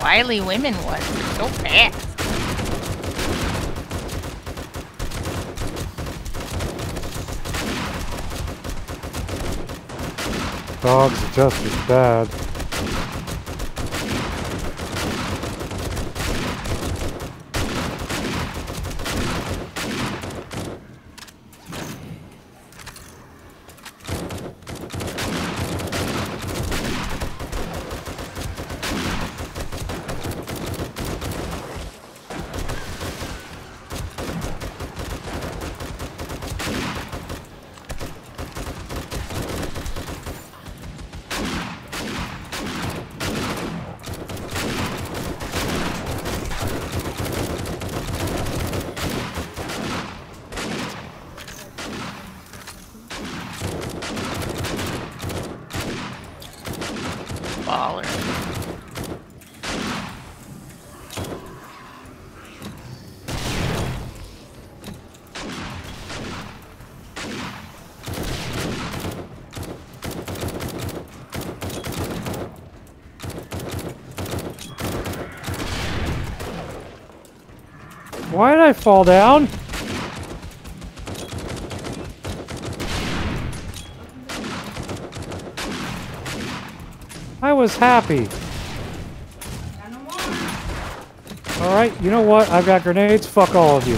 wily women was. So fast. Dogs are just as bad. Why did I fall down? I was happy. Alright, you know what? I've got grenades. Fuck all of you.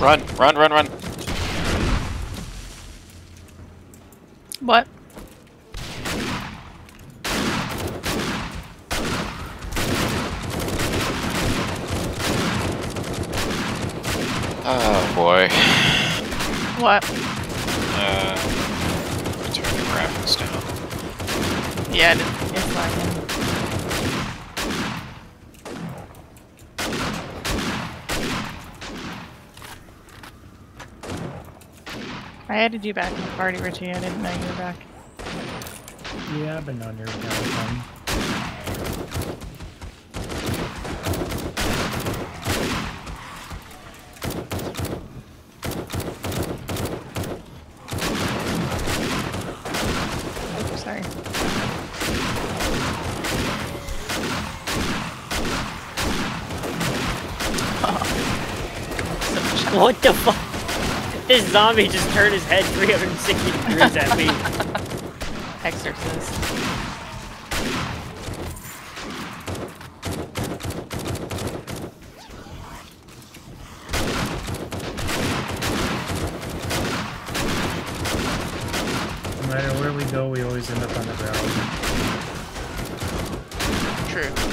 Run, run, run, run. What? Oh boy. What? Uh, turn the graphics down. Yeah, it, it's lagging. I added you back in the party, Richie. I didn't know you were back. Yeah, I've been on your with Sorry. What the fuck? This zombie just turned his head 360 degrees at me. Exorcist. No matter where we go, we always end up on the ground. True.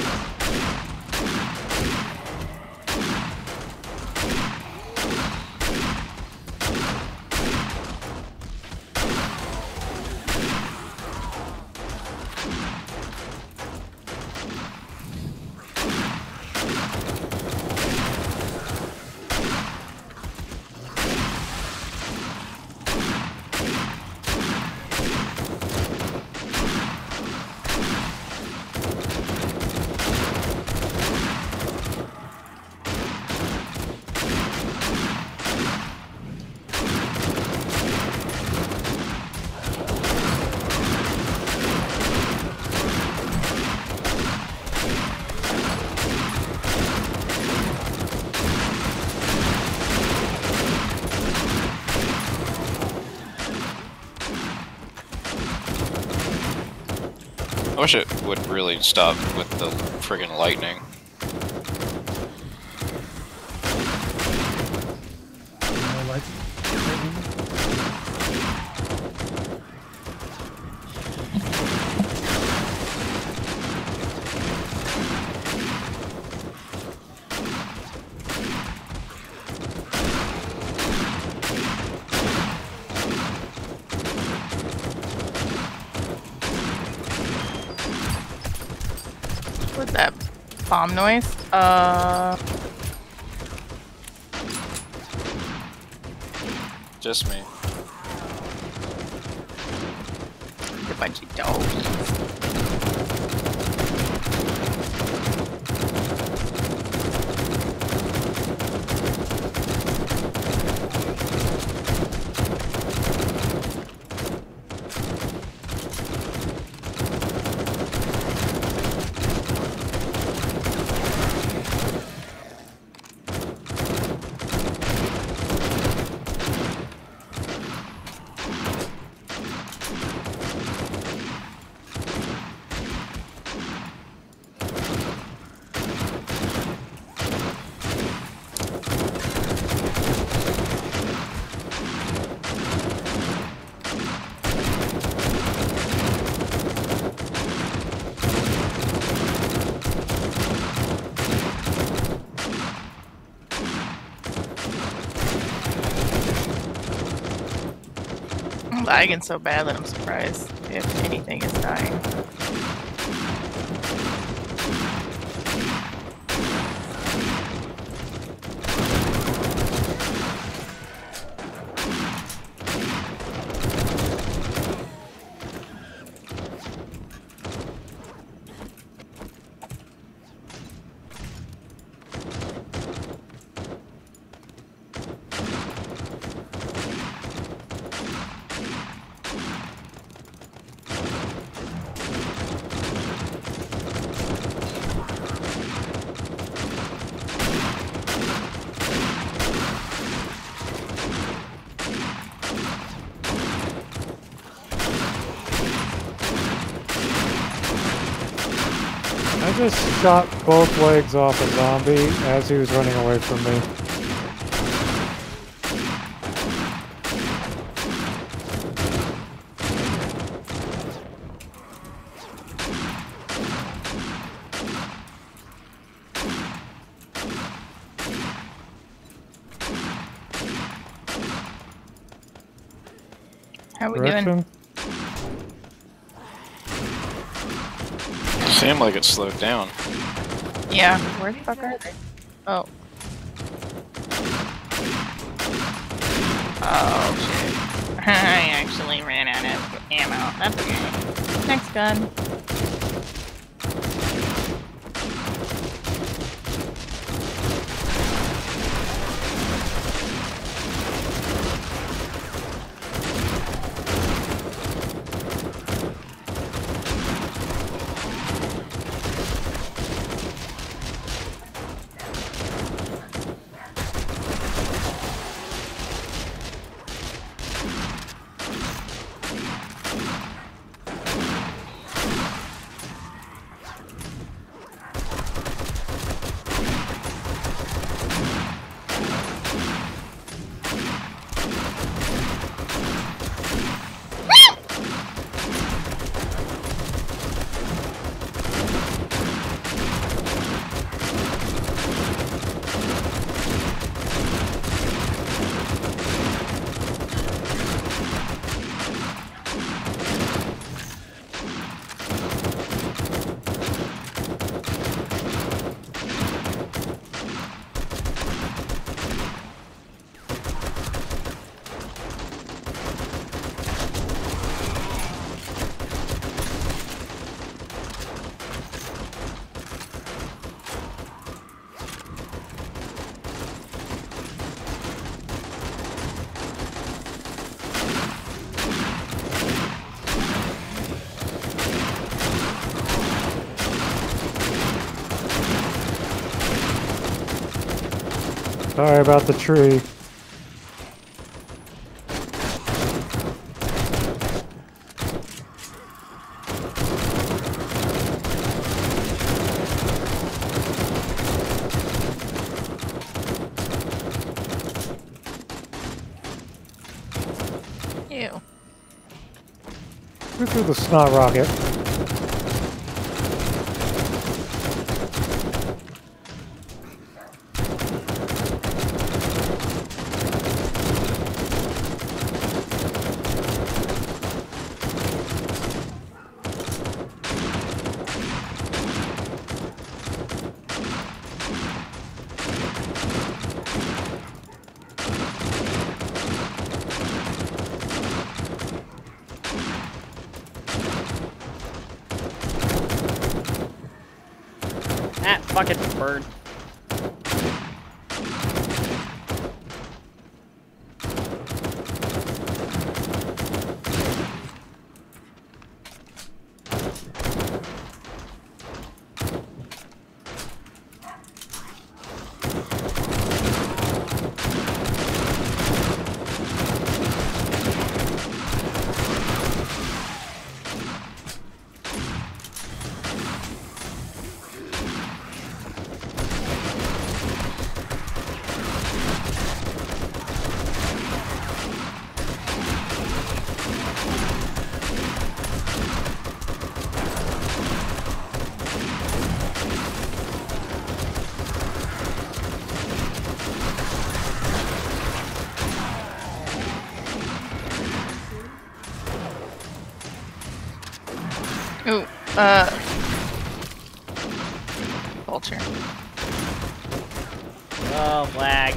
I wish it would really stop with the friggin' lightning. No light. What's that bomb noise? Uh, Just me. a bunch of dogs. Lagging so bad that I'm surprised if anything is dying. Just shot both legs off a zombie as he was running away from me. How we doing? Direction? Seemed like it slowed down. Yeah. Where the fuck are they? Oh. Oh shit. I actually ran out of ammo. That's okay. Next gun. Sorry about the tree. Ew. Threw the snot rocket? Ah, fucking bird. Uh. Vulture. Oh, lag.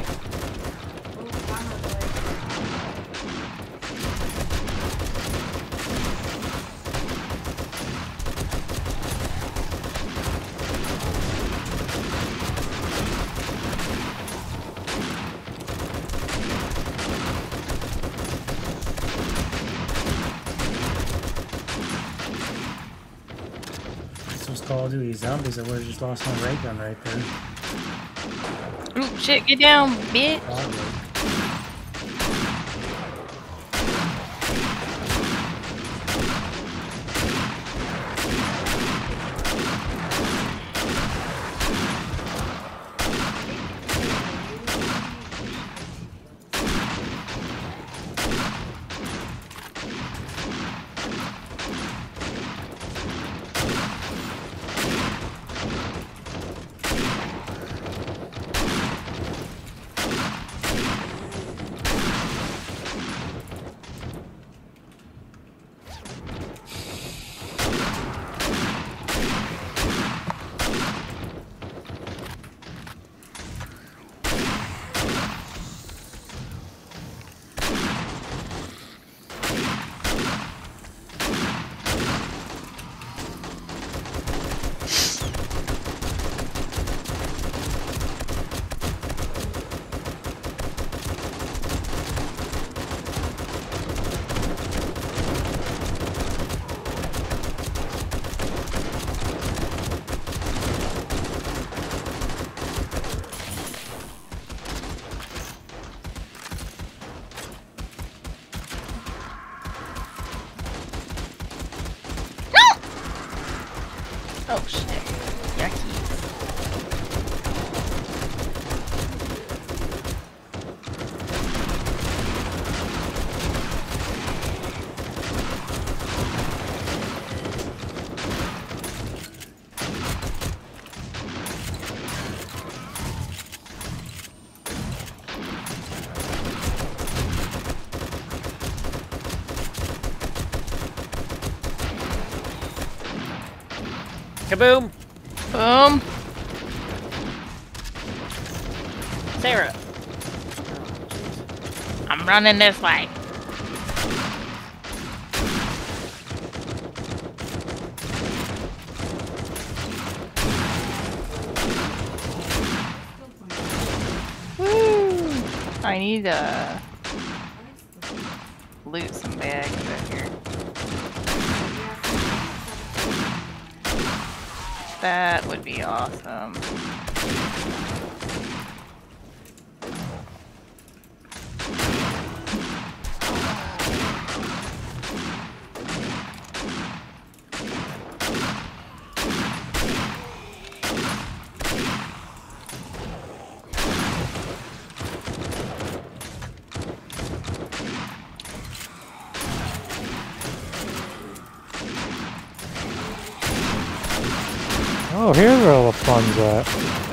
Call of Duty Zombies. I would have just lost my ray gun right there. Ooh, shit, get down, bitch. Probably. Oh shit. Yucky. Kaboom! Boom. Sarah! I'm running this way. Woo! I need to loot some bags out here. That would be awesome. Oh, here's where all the fun's at.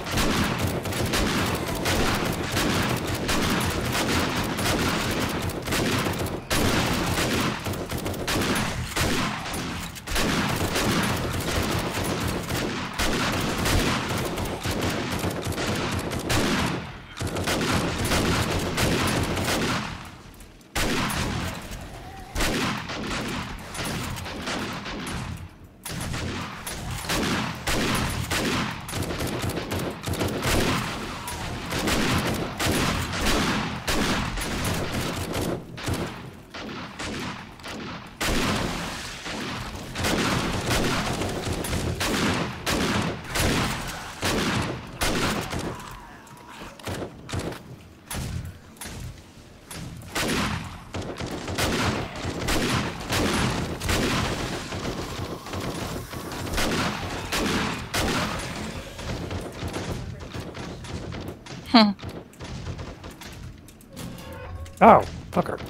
Hmm. Oh, fucker.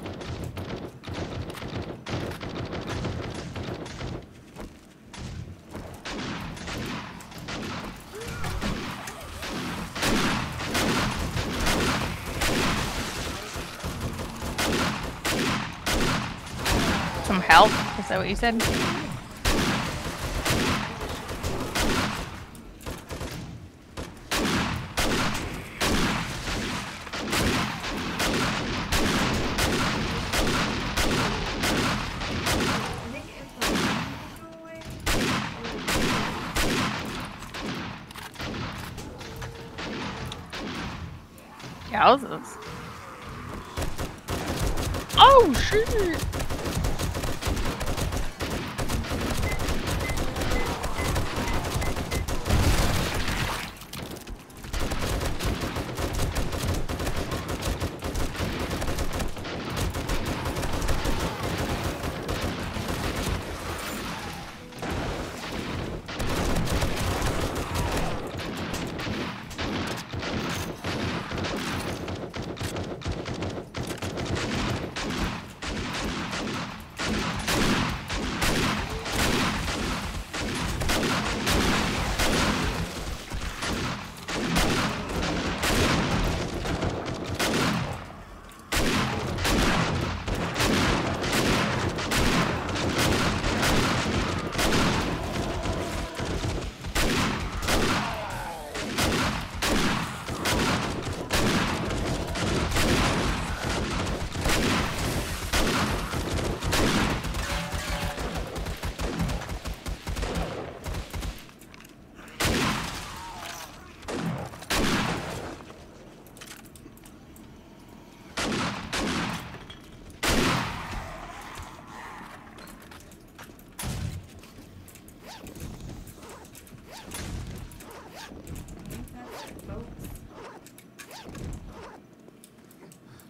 Some help? Is that what you said? Houses. Oh shit!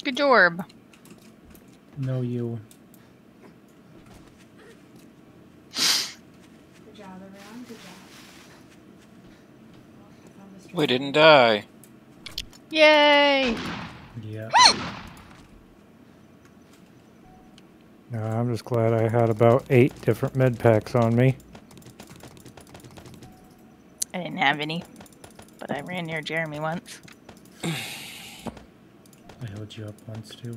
I No, you. We didn't die. Yay! Yeah. No, I'm just glad I had about eight different med packs on me. I didn't have any, but I ran near Jeremy once. I held you up once too.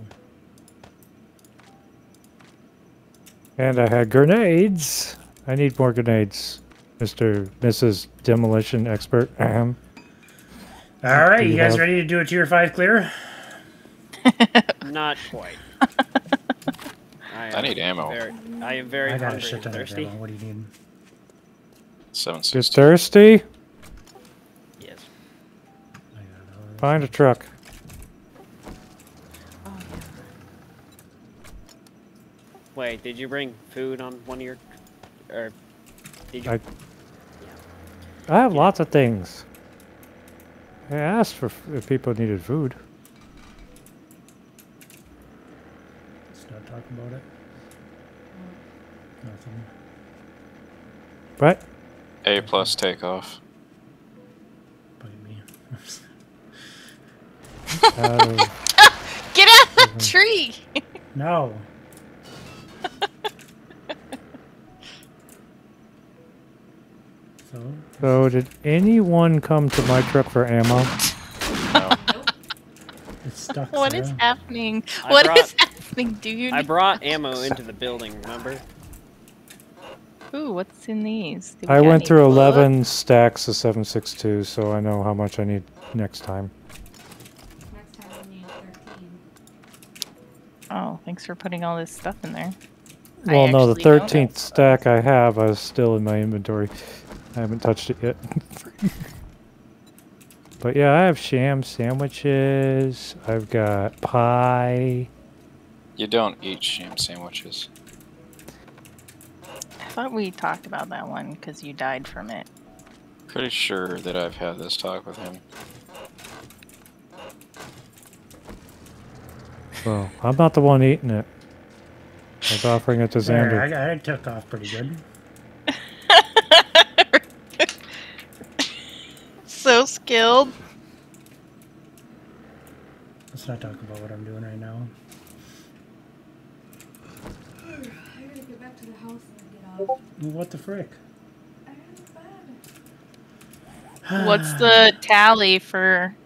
And I had grenades. I need more grenades, Mr. Mrs. Demolition Expert. Ahem. All right, you you guys have- ready to do a tier five clear? Not quite. I, I am need ammo. Very, I am very I got a shit and ton of thirsty. ammo. What do you need? Seven Get six. thirsty? Yes. I got all this. Find a truck. Wait, did you bring food on one of your, or did you? I- I have lots of things. I asked for if people needed food. Let's not talk about it. Nothing. But A plus takeoff. Bite me. uh, Get out of the tree! no. So, so did anyone come to my truck for ammo? No. it's stuck. What is happening? I What is brought- happening, dude? I brought ammo into the building. Remember? Ooh, what's in these? We I went through blow up? 11 stacks of 762, so I know how much I need next time. Next time we need 13. Oh, thanks for putting all this stuff in there. I Well, no, the actually know that 13th stack I have is still in my inventory. I haven't touched it yet. but yeah, I have sham sandwiches. I've got pie. You don't eat sham sandwiches. I thought we talked about that one because you died from it. Pretty sure that I've had this talk with him. Well, I'm not the one eating it. I was offering it to There, Xander. I, I took off pretty good. So skilled. Let's not talk about what I'm doing right now. I gotta get back to the house and get up. What the frick? I have a. What's the tally for